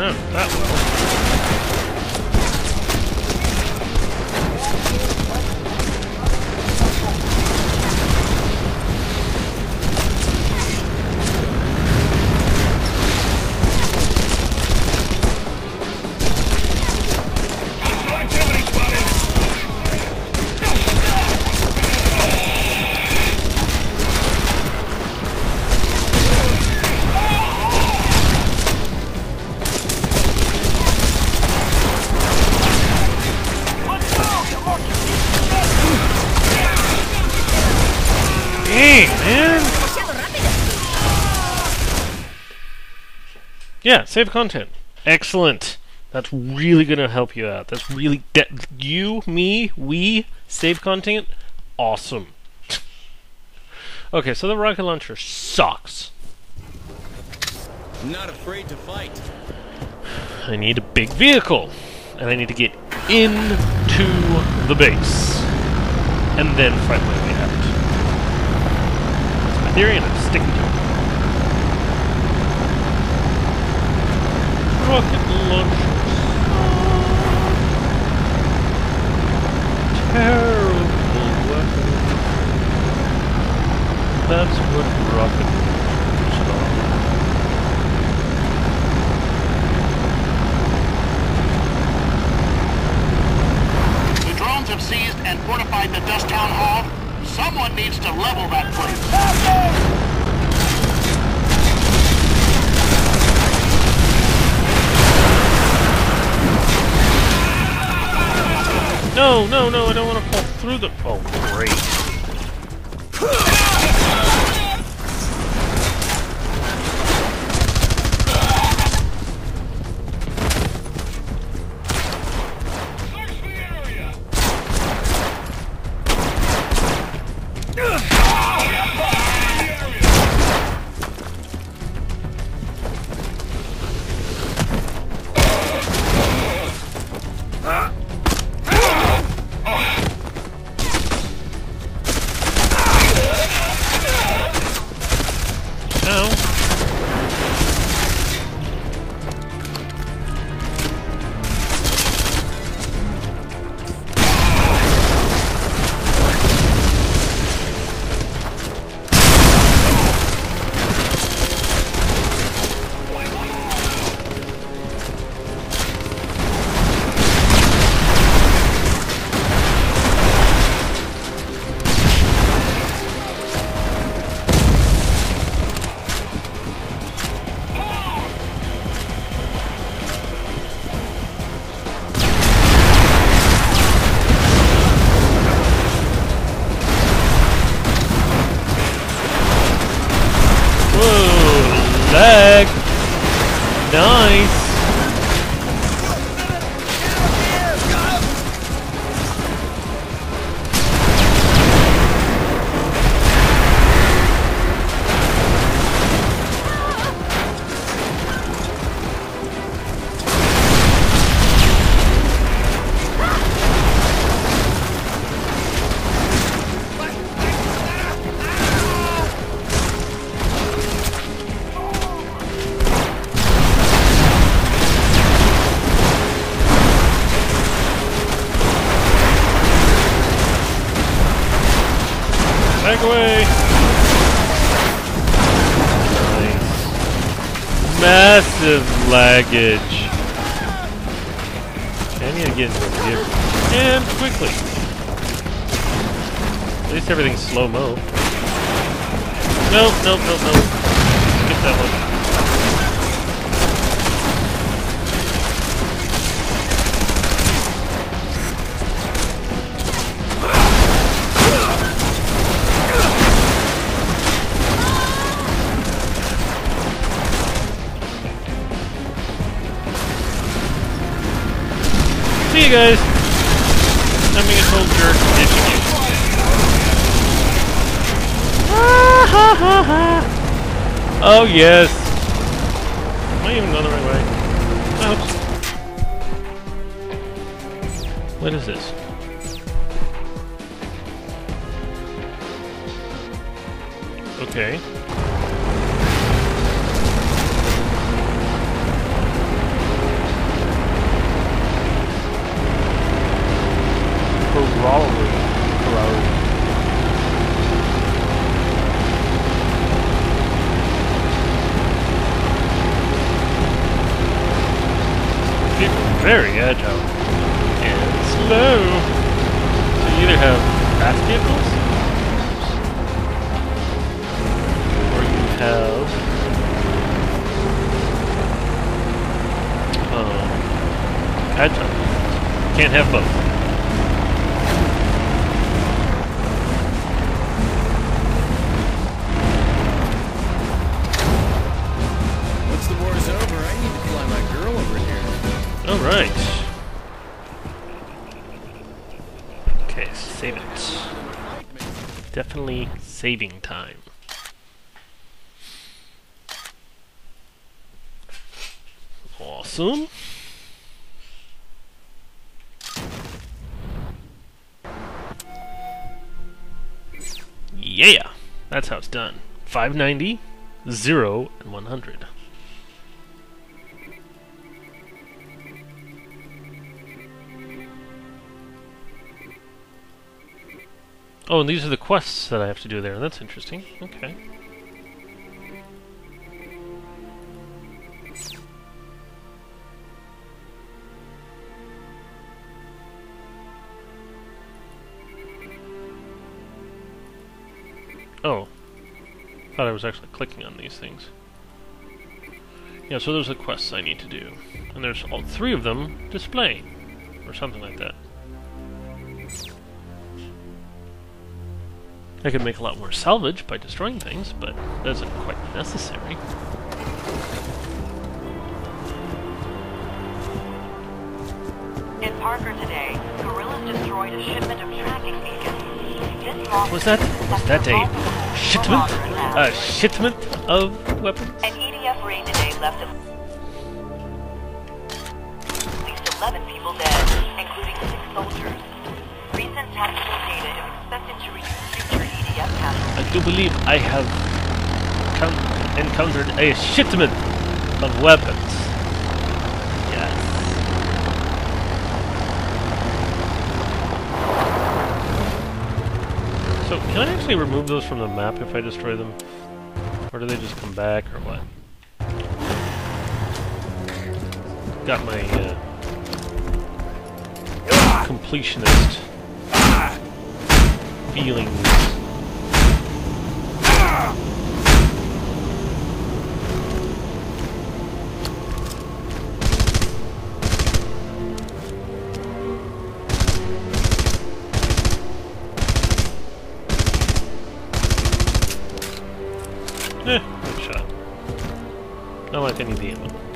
out that well. Yeah, save content. Excellent. That's really gonna help you out. That's really de- you, me, we save content. Awesome. okay, so the rocket launcher sucks. Not afraid to fight. I need a big vehicle, and I need to get into the base, and then find my way out. That's my theory, and I'm sticking to it. Rocket launcher. Terrible weapon. That's what rocket launchers are. The drones have seized and fortified the Dust Town Hall. Someone needs to level that place. No, no, no, I don't want to fall through the. Oh, great. Nice. Massive laggage. I need to get into the vehicle. And quickly. At least everything's slow-mo. Nope, nope, nope, nope. Skip that one. You guys. I'm being a total jerk ditching ha, ha, ha. Oh yes. Am I even going the right way? Oops. What is this? Okay. Very agile and slow. So you either have fast vehicles or you have um, agile. Can't have both. Alright. Okay, save it. Definitely saving time. Awesome. Yeah! That's how it's done. 590, 0, and 100. Oh, and these are the quests that I have to do there. That's interesting. Okay. Oh. Thought I was actually clicking on these things. Yeah, so there's the quests I need to do. And there's all three of them displaying. Or something like that. I could make a lot more salvage by destroying things, but that isn't quite necessary. In Parker today, guerrillas destroyed a shipment of tracking beacons. This Was that was that a shipment? A shipment of weapons? An EDF raid today left at least 11 people dead, including six soldiers. Recent tactical data is expected to reduce future EDF I casualties. Do believe I have encountered a shipment of weapons. Yes. So, can I actually remove those from the map if I destroy them? Or do they just come back, or what? Got my, uh, completionist feelings. Eh, good shot. Not like I need the ammo.